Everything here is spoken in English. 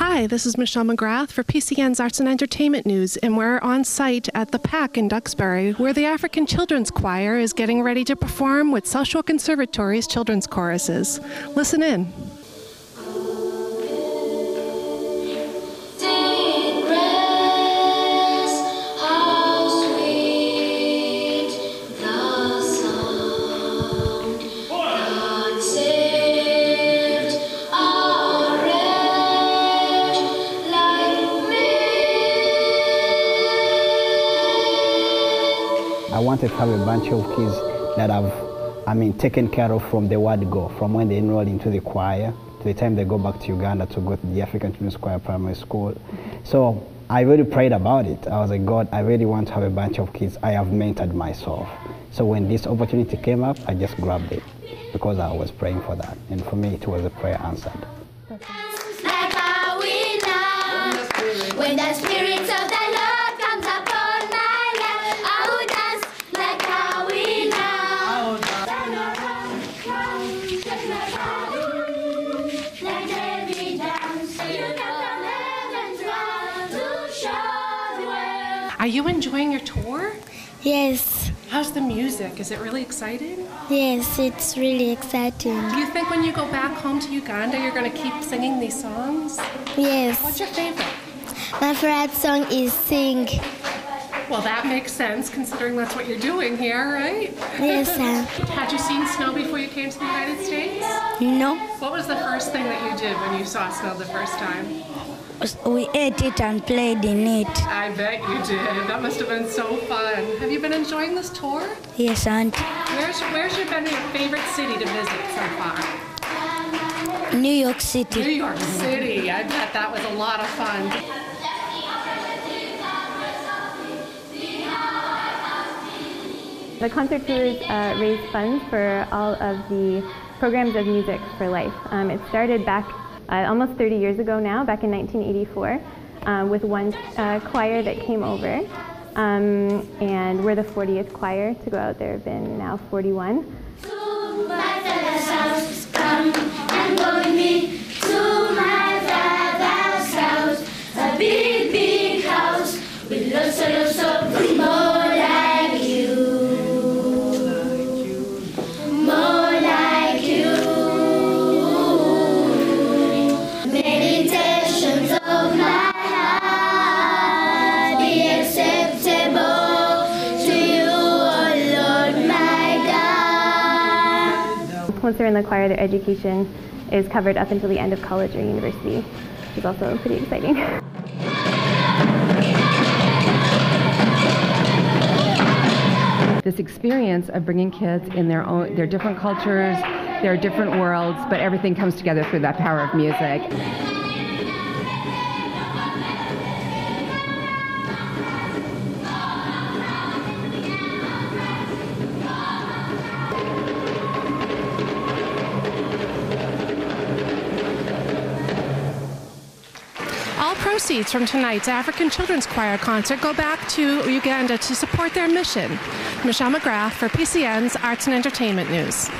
Hi, this is Michelle McGrath for PCN's Arts and Entertainment News, and we're on site at the PAC in Duxbury, where the African Children's Choir is getting ready to perform with South Shore Conservatory's children's choruses. Listen in. Wanted to have a bunch of kids that have, I mean, taken care of from the word go, from when they enroll into the choir to the time they go back to Uganda to go to the African Children's Choir Primary School. So I really prayed about it. I was like, God, I really want to have a bunch of kids I have mentored myself. So when this opportunity came up, I just grabbed it because I was praying for that. And for me, it was a prayer answered. Like Are you enjoying your tour? Yes, How's the music? Is it really exciting? yes, it's really exciting. Do you think when you go back home to Uganda, you're going to keep singing these songs? Yes, What's your favorite? my favorite song is Sing. Well, that makes sense considering that's what you're doing here, right? Yes, Had you seen snow before you came to the United States? no, What was the first thing that you did when you saw snow the first time? We ate it and played in it. I bet you did. That must have been so fun. Have you been enjoying this tour? Yes, Aunt. Where's where's your been your favorite city to visit so far? New York City. New York City. I bet that was a lot of fun. The concert tours uh, raise funds for all of the programs of Music for Life. Um, it started back uh, almost 30 years ago now, back in 1984, uh, with one uh, choir that came over. Um, and we're the 40th choir to go out. There have been now 41. Once they're in the choir, their education is covered up until the end of college or university, which is also pretty exciting. this experience of bringing kids in their own their different cultures their different worlds but everything comes together through that power of music proceeds from tonight's African Children's Choir concert go back to Uganda to support their mission. Michelle McGrath for PCN's Arts and Entertainment News.